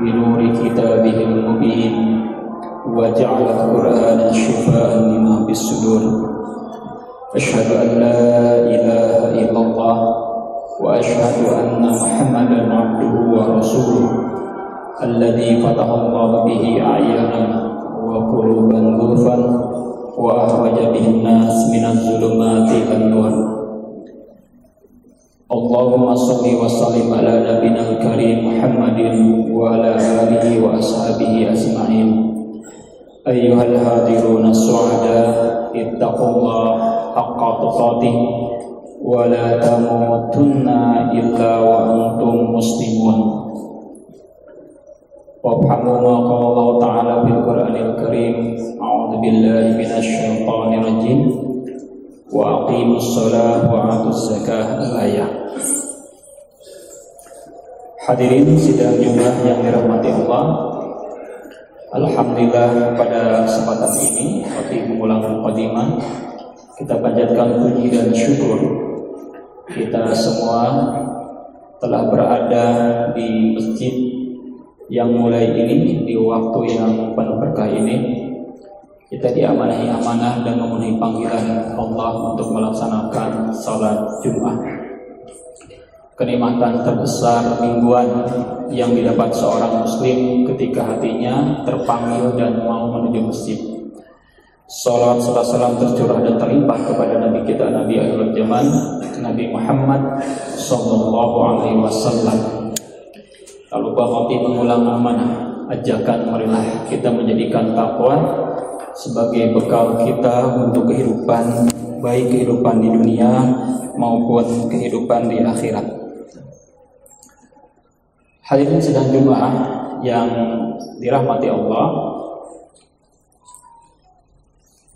بنور كتابه المبين وجعل القرآن شفاء لما في الصدور أشهد أن لا إله إلا الله وأشهد أن محمدا عبده ورسوله الذي فتح الله به أعيانا وقلوبا غرفا وأخرج به الناس من الظلمات إلى النور. Allahumma salli wa sallim ala nabina karim Muhammadin wa ala alihi wa ashabihi asma'in Ayuhal hadiruna su'ada Ittaqullah haqqa tuqatih. Wa la tamutunna illa wa antum muslimun. Wabhamu ma qala Allah ta'ala bil Qur'anil karim. A'udhu billahi minasyaitanir rajim wa aqimus shalah wa atuz zakah al-ayah. Hadirin sidang Jumat yang dirahmati Allah. Alhamdulillah pada kesempatan ini seperti mengulang mukadimah kita panjatkan puji dan syukur kita semua telah berada di masjid yang mulai ini di waktu yang penuh berkah ini kita diamanahi amanah dan memenuhi panggilan Allah untuk melaksanakan salat Jumat kenikmatan terbesar mingguan yang didapat seorang muslim ketika hatinya terpanggil dan mau menuju masjid. Salat serta salam tercurah dan terlimpah kepada Nabi kita Nabi akhir zaman Nabi Muhammad Sallallahu Alaihi Wasallam. Lalu lupa mengulang amanah ajakan marilah kita menjadikan takwa sebagai bekal kita untuk kehidupan baik kehidupan di dunia maupun kehidupan di akhirat. Hadirin sedang jemaah yang dirahmati Allah.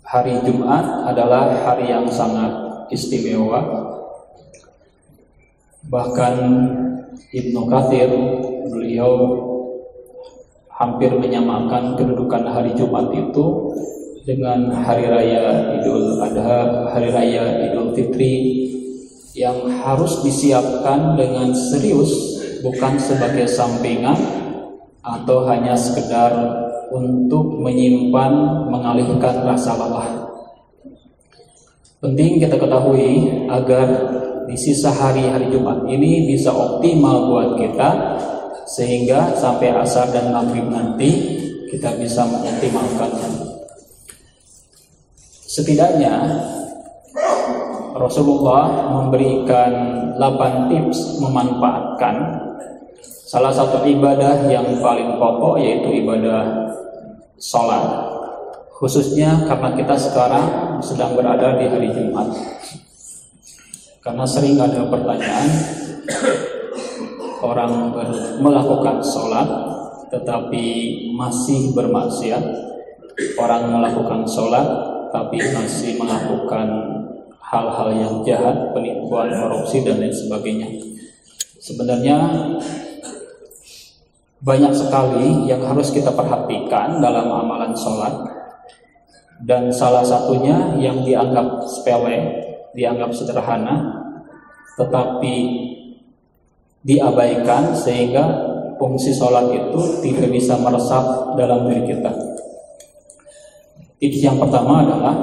Hari Jumat adalah hari yang sangat istimewa. Bahkan Ibnu Katsir beliau hampir menyamakan kedudukan hari Jumat itu dengan hari raya Idul Adha, hari raya Idul Fitri yang harus disiapkan dengan serius bukan sebagai sampingan atau hanya sekedar untuk menyimpan mengalihkan rasa lelah. Penting kita ketahui agar di sisa hari-hari Jumat ini bisa optimal buat kita sehingga sampai asar dan maghrib nanti kita bisa mengoptimalkannya. Setidaknya Rasulullah memberikan 8 tips memanfaatkan Salah satu ibadah yang paling pokok yaitu ibadah sholat. Khususnya karena kita sekarang sedang berada di hari Jumat. Karena sering ada pertanyaan orang melakukan sholat tetapi masih bermaksiat. Orang melakukan sholat tapi masih melakukan hal-hal yang jahat, penipuan, korupsi dan lain sebagainya. Sebenarnya banyak sekali yang harus kita perhatikan dalam amalan sholat dan salah satunya yang dianggap sepele, dianggap sederhana, tetapi diabaikan sehingga fungsi sholat itu tidak bisa meresap dalam diri kita. Tips yang pertama adalah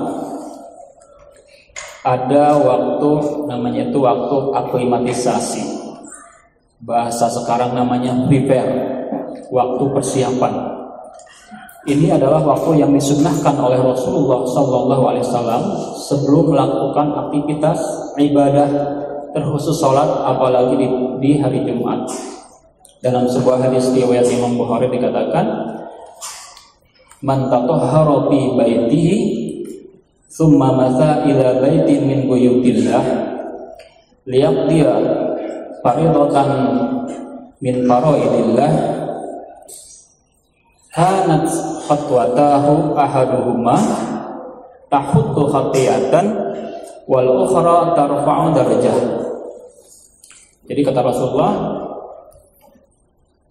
ada waktu namanya itu waktu aklimatisasi. Bahasa sekarang namanya prepare waktu persiapan. Ini adalah waktu yang disunnahkan oleh Rasulullah Wasallam sebelum melakukan aktivitas ibadah terkhusus sholat apalagi di, di hari Jumat. Dalam sebuah hadis riwayat Imam Bukhari dikatakan, "Man tatahhara fi baitihi thumma masa ila baitin min buyutillah liyaqdiya faridatan min faraidillah kanat khatwatahu ahaduhuma tahuttu khati'atan wal ukhra tarfa'u darajah. Jadi kata Rasulullah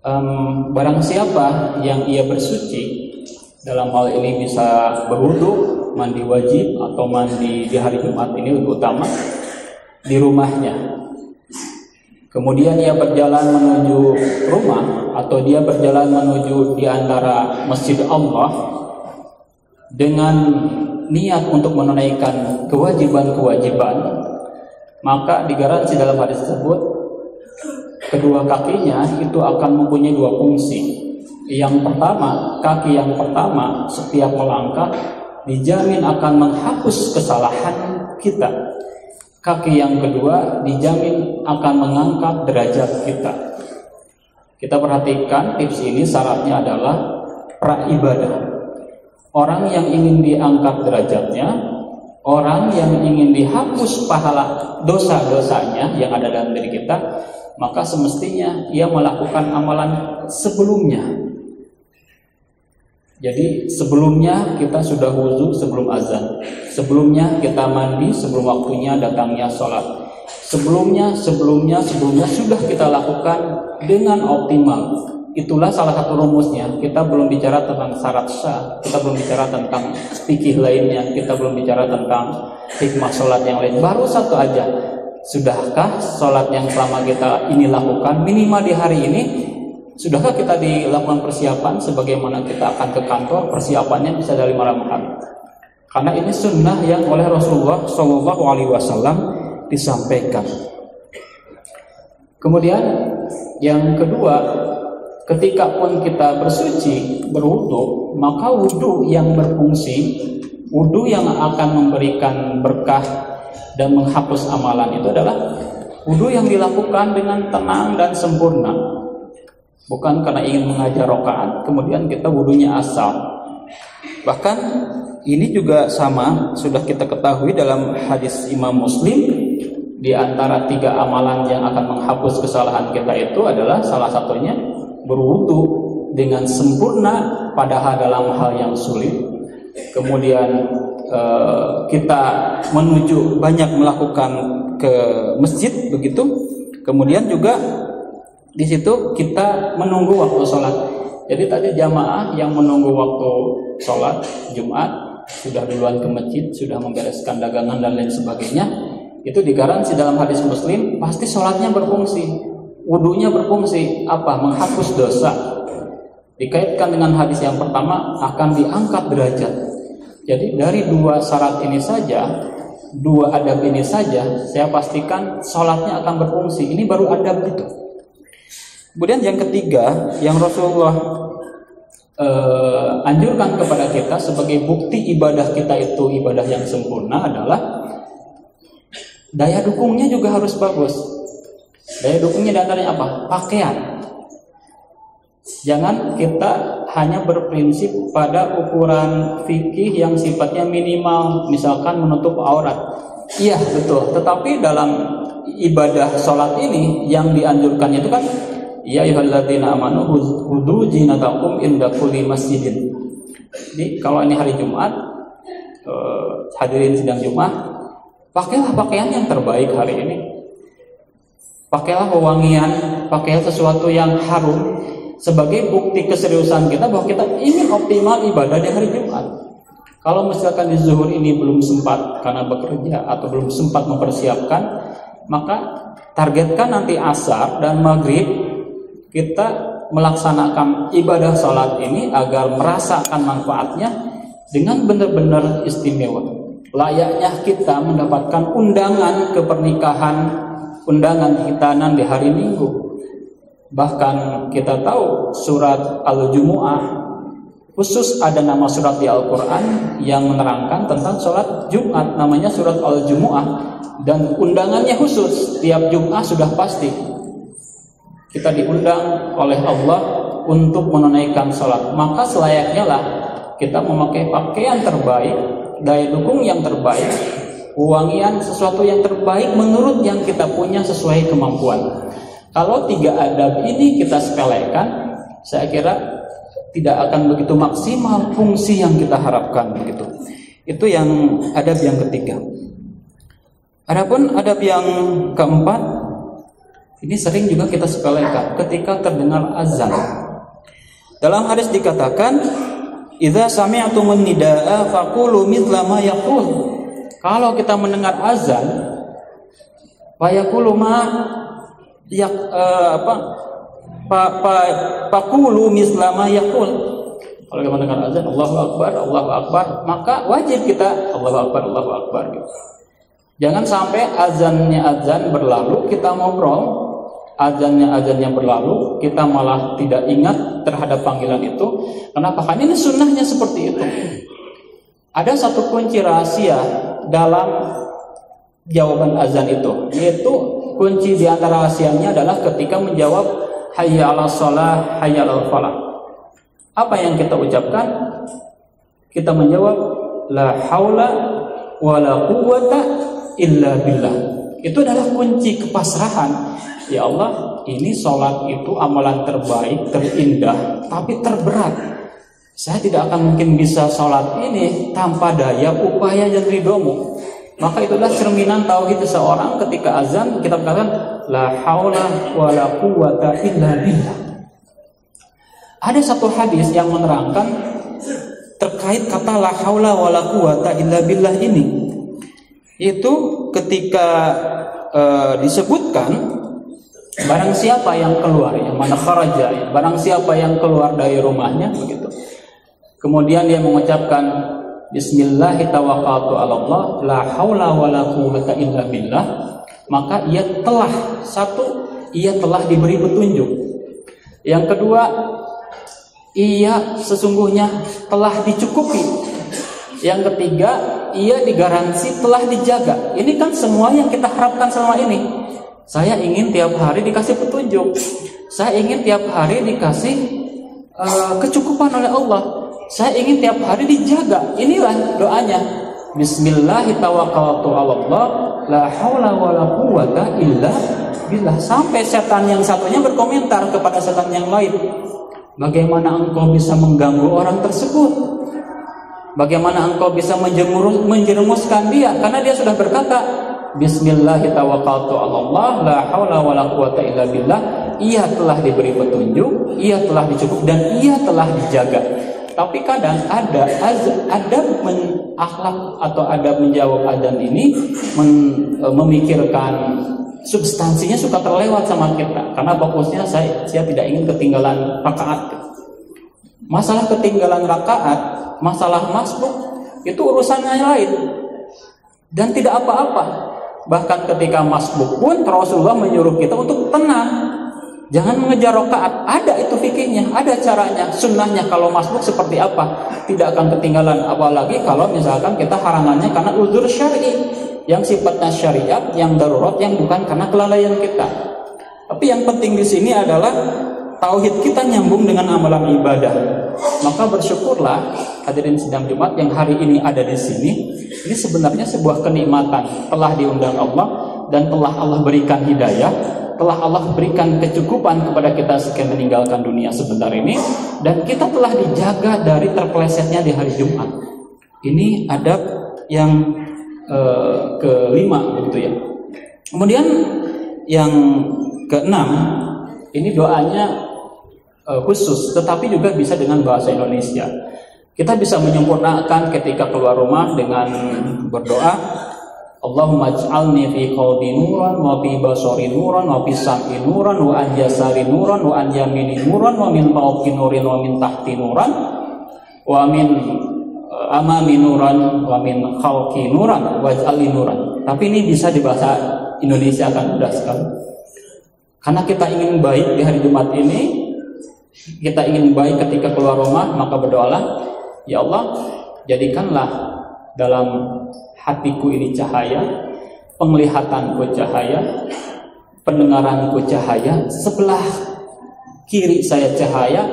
um, barang siapa yang ia bersuci dalam hal ini bisa berwudu, mandi wajib atau mandi di hari Jumat ini lebih utama di rumahnya. kemudian ia berjalan menuju rumah atau dia berjalan menuju di antara masjid Allah dengan niat untuk menunaikan kewajiban-kewajiban maka digaransi dalam hadis tersebut kedua kakinya itu akan mempunyai dua fungsi yang pertama kaki yang pertama setiap melangkah dijamin akan menghapus kesalahan kita Kaki yang kedua dijamin akan mengangkat derajat kita. Kita perhatikan tips ini syaratnya adalah pra ibadah. Orang yang ingin diangkat derajatnya, orang yang ingin dihapus pahala dosa-dosanya yang ada dalam diri kita, maka semestinya ia melakukan amalan sebelumnya jadi sebelumnya kita sudah wudhu sebelum azan. Sebelumnya kita mandi sebelum waktunya datangnya sholat. Sebelumnya, sebelumnya, sebelumnya sudah kita lakukan dengan optimal. Itulah salah satu rumusnya. Kita belum bicara tentang syarat sah, kita belum bicara tentang fikih lainnya, kita belum bicara tentang hikmah sholat yang lain. Baru satu aja. Sudahkah sholat yang selama kita ini lakukan minimal di hari ini Sudahkah kita dilakukan persiapan sebagaimana kita akan ke kantor? Persiapannya bisa dari malam hari. Karena ini sunnah yang oleh Rasulullah Shallallahu Alaihi Wasallam disampaikan. Kemudian yang kedua, ketika pun kita bersuci, berwudu, maka wudu yang berfungsi, wudu yang akan memberikan berkah dan menghapus amalan itu adalah wudu yang dilakukan dengan tenang dan sempurna. Bukan karena ingin mengajar rokaat kemudian kita wudhunya asal. Bahkan ini juga sama sudah kita ketahui dalam hadis Imam Muslim di antara tiga amalan yang akan menghapus kesalahan kita itu adalah salah satunya berwudu dengan sempurna padahal dalam hal yang sulit. Kemudian eh, kita menuju banyak melakukan ke masjid begitu kemudian juga di situ kita menunggu waktu sholat. Jadi tadi jamaah yang menunggu waktu sholat Jumat sudah duluan ke masjid, sudah membereskan dagangan dan lain sebagainya. Itu digaransi dalam hadis Muslim pasti sholatnya berfungsi, wudhunya berfungsi apa? Menghapus dosa. Dikaitkan dengan hadis yang pertama akan diangkat derajat. Jadi dari dua syarat ini saja, dua adab ini saja, saya pastikan sholatnya akan berfungsi. Ini baru adab itu. Kemudian yang ketiga yang Rasulullah uh, anjurkan kepada kita sebagai bukti ibadah kita itu ibadah yang sempurna adalah daya dukungnya juga harus bagus. Daya dukungnya di antaranya apa? Pakaian. Jangan kita hanya berprinsip pada ukuran fikih yang sifatnya minimal, misalkan menutup aurat. Iya betul, tetapi dalam ibadah sholat ini yang dianjurkan itu kan ya ayyuhalladzina amanu hudu jinatakum inda kulli masjidin. Jadi kalau ini hari Jumat eh, hadirin sidang Jumat, pakailah pakaian yang terbaik hari ini. Pakailah wewangian, pakailah sesuatu yang harum sebagai bukti keseriusan kita bahwa kita ingin optimal ibadah di hari Jumat. Kalau misalkan di zuhur ini belum sempat karena bekerja atau belum sempat mempersiapkan, maka targetkan nanti asar dan maghrib kita melaksanakan ibadah sholat ini agar merasakan manfaatnya dengan benar-benar istimewa. Layaknya kita mendapatkan undangan ke pernikahan, undangan hitanan di hari Minggu. Bahkan kita tahu surat Al-Jumu'ah khusus ada nama surat di Al-Quran yang menerangkan tentang sholat Jumat namanya surat Al-Jumu'ah. Dan undangannya khusus tiap Jumat sudah pasti. Kita diundang oleh Allah untuk menunaikan sholat. Maka selayaknya lah kita memakai pakaian terbaik daya dukung yang terbaik wangian sesuatu yang terbaik menurut yang kita punya sesuai kemampuan kalau tiga adab ini kita sepelekan saya kira tidak akan begitu maksimal fungsi yang kita harapkan begitu itu yang adab yang ketiga Adapun adab yang keempat ini sering juga kita sepelekan ketika terdengar azan. Dalam hadis dikatakan, "Idza sami'tumun nidaa faqulu mithla ma yaqul." Kalau kita mendengar azan, fayaqulu ma ya uh, apa? Pa, pa, yakul. Kalau kita mendengar azan Allahu Akbar Allahu Akbar maka wajib kita Allahu Akbar Allahu Akbar gitu. jangan sampai azannya azan berlalu kita ngobrol. Azannya azan yang berlalu kita malah tidak ingat terhadap panggilan itu. Kenapa? Kan ini sunnahnya seperti itu. Ada satu kunci rahasia dalam jawaban azan itu yaitu kunci di antara rahasianya adalah ketika menjawab hayya ala salah hayya ala falah apa yang kita ucapkan kita menjawab la haula wala quwata illa billah itu adalah kunci kepasrahan Ya Allah, ini sholat itu amalan terbaik, terindah, tapi terberat. Saya tidak akan mungkin bisa sholat ini tanpa daya, upaya dan ridomu. Maka itulah cerminan tauhid seseorang ketika azan kita katakan la haula wa la quwata illa billah. Ada satu hadis yang menerangkan terkait kata la haula wa la quwata illa billah ini. Itu ketika uh, disebutkan Barang siapa yang keluar, yang mana kharaja, ya. barang siapa yang keluar dari rumahnya begitu. Kemudian dia mengucapkan Bismillahirrahmanirrahim la maka ia telah satu ia telah diberi petunjuk. Yang kedua ia sesungguhnya telah dicukupi. Yang ketiga ia digaransi telah dijaga. Ini kan semua yang kita harapkan selama ini. Saya ingin tiap hari dikasih petunjuk. Saya ingin tiap hari dikasih uh, kecukupan oleh Allah. Saya ingin tiap hari dijaga. Inilah doanya. Bismillahirrahmanirrahim. Sampai setan yang satunya berkomentar kepada setan yang lain. Bagaimana engkau bisa mengganggu orang tersebut? Bagaimana engkau bisa menjerumuskan dia? Karena dia sudah berkata, Bismillahirrahmanirrahim. Ia telah diberi petunjuk, ia telah dicukup dan ia telah dijaga. Tapi kadang ada ada men, akhlak atau ada menjawab adzan ini men, e, memikirkan substansinya suka terlewat sama kita karena fokusnya saya saya tidak ingin ketinggalan rakaat. Masalah ketinggalan rakaat, masalah masbuk itu urusannya lain dan tidak apa-apa. Bahkan ketika masbuk pun Rasulullah menyuruh kita untuk tenang. Jangan mengejar rokaat. Ada itu fikirnya, ada caranya. Sunnahnya kalau masbuk seperti apa? Tidak akan ketinggalan. Apalagi kalau misalkan kita harangannya karena uzur syari. Yang sifatnya syariat, yang darurat, yang bukan karena kelalaian kita. Tapi yang penting di sini adalah tauhid kita nyambung dengan amalan ibadah. Maka bersyukurlah hadirin sidang Jumat yang hari ini ada di sini. Ini sebenarnya sebuah kenikmatan telah diundang Allah dan telah Allah berikan hidayah, telah Allah berikan kecukupan kepada kita sekian meninggalkan dunia sebentar ini dan kita telah dijaga dari terpelesetnya di hari Jumat. Ini adab yang uh, kelima begitu ya. Kemudian yang keenam ini doanya uh, khusus, tetapi juga bisa dengan bahasa Indonesia. Kita bisa menyempurnakan ketika keluar rumah dengan berdoa, Allahumma ij'alni fi qalbi nuran wa fi basari nuran wa fi sam'i nuran wa an yasari nuran wa an yamini nuran wa min fawqi nurin wa min tahti nuran wa min uh, amami nuran wa min khalqi nuran wa ij'alni nuran. Tapi ini bisa di bahasa Indonesia kan mudah sekali. Karena kita ingin baik di hari Jumat ini, kita ingin baik ketika keluar rumah, maka berdoalah, Ya Allah, jadikanlah dalam hatiku ini cahaya, penglihatanku cahaya, pendengaranku cahaya, sebelah kiri saya cahaya,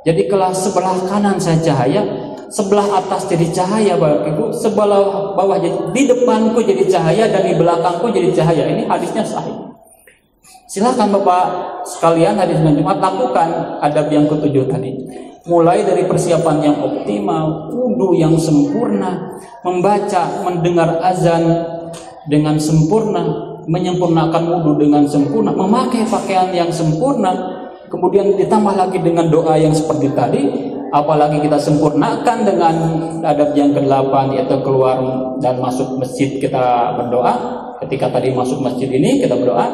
jadi jadikanlah sebelah kanan saya cahaya, sebelah atas jadi cahaya Bapak sebelah bawah jadi di depanku jadi cahaya dan di belakangku jadi cahaya. Ini hadisnya sahih. Silahkan Bapak sekalian Senin Jumat lakukan adab yang ketujuh tadi. Mulai dari persiapan yang optimal, wudhu yang sempurna, membaca, mendengar azan dengan sempurna, menyempurnakan wudhu dengan sempurna, memakai pakaian yang sempurna, kemudian ditambah lagi dengan doa yang seperti tadi, apalagi kita sempurnakan dengan adab yang ke-8 yaitu keluar dan masuk masjid kita berdoa ketika tadi masuk masjid ini kita berdoa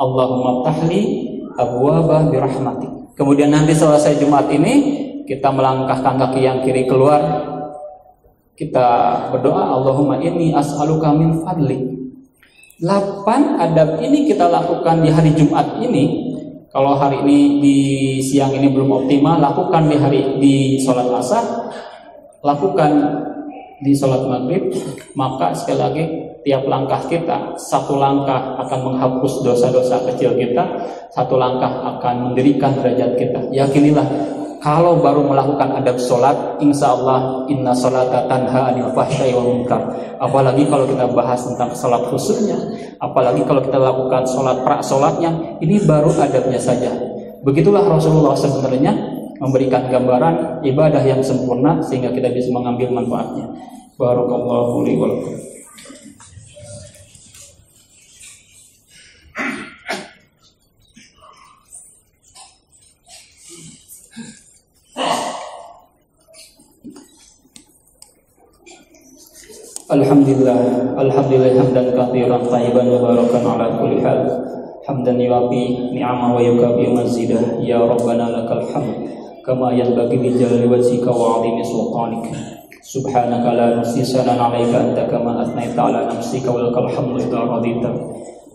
Allahumma tahli abwaba birahmatik. Kemudian nanti selesai Jumat ini kita melangkahkan kaki yang kiri keluar. Kita berdoa Allahumma inni as'aluka min fadli. 8 adab ini kita lakukan di hari Jumat ini. Kalau hari ini di siang ini belum optimal, lakukan di hari di sholat asar, lakukan di sholat maghrib, maka sekali lagi tiap langkah kita satu langkah akan menghapus dosa-dosa kecil kita. Satu langkah akan mendirikan derajat kita. Yakinilah kalau baru melakukan adab sholat, insya Allah inna sholata tanha anil fahsyai wa munkar. Apalagi kalau kita bahas tentang sholat khususnya, apalagi kalau kita lakukan sholat prak sholatnya, ini baru adabnya saja. Begitulah Rasulullah sebenarnya memberikan gambaran ibadah yang sempurna sehingga kita bisa mengambil manfaatnya. Barakallahu li الحمد لله الحمد لله حمدا كثيرا طيبا مباركا على كل حال حمدا يوافي نعمه ويكافئ مزيدا يا ربنا لك الحمد كما ينبغي لجلال وجهك وعظيم سلطانك سبحانك لا نحصي ثناء عليك انت كما اثنيت على نفسك ولك الحمد اذا رضيت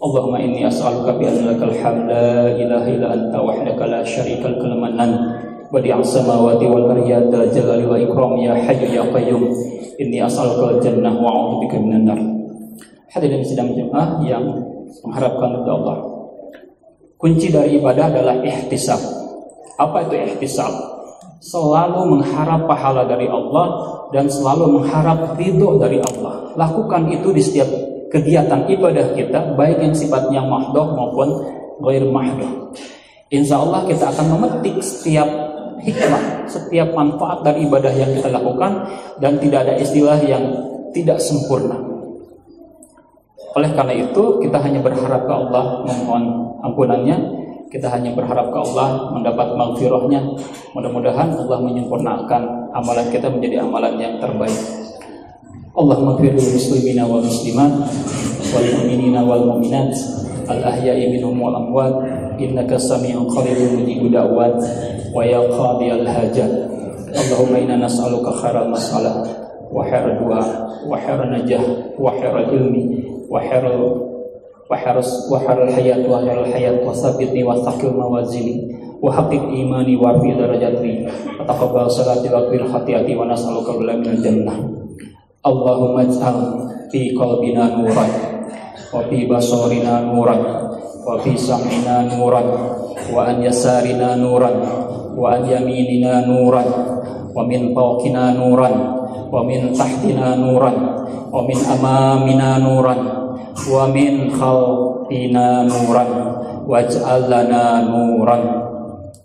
اللهم اني اسالك بان لك الحمد لا اله الا انت وحدك لا شريك لك المنان badi'as samawati wal ardi ya jalali wa ikram ya hayyu ya qayyum Inni as'aluka jannah wa a'udzubika minan. Hadirin sidang jemaah yang mengharapkan ridha Allah. Kunci dari ibadah adalah ihtisab. Apa itu ihtisab? Selalu mengharap pahala dari Allah dan selalu mengharap ridho dari Allah. Lakukan itu di setiap kegiatan ibadah kita, baik yang sifatnya mahdoh maupun ghair mahdoh. Insya Allah kita akan memetik setiap hikmah, setiap manfaat dari ibadah yang kita lakukan dan tidak ada istilah yang tidak sempurna. Oleh karena itu, kita hanya berharap ke Allah memohon ampunannya, kita hanya berharap ke Allah mendapat maghfirahnya. Mudah-mudahan Allah menyempurnakan amalan kita menjadi amalan yang terbaik. Allah maghfir muslimina wal muslimat wal mu'minina wal mu'minat al ahya'i minhum wal amwat innaka sami'un qaribun mujibud da'wat wa ya qadiyal hajat. Allahumma inna nas'aluka khairal mas'alah wa du'a wa najah wa khairal ilmi wa khairal khairal wa khairal hayat wa khairal hayat. Wa sabitni wa thaqil mawazini. Wa haqiq imani wa fi darajati wa taqabbal salati wa qil khati'ati wa nas'aluka billahi minal jannah Allahumma ij'al fi qalbina nuran wa fi basarina nuran wa fi sam'ina nuran wa an yasarina nuran وعن يميننا نورا ومن فوقنا نورا ومن تحتنا نورا ومن أمامنا نورا ومن خلفنا نورا واجعل لنا نورا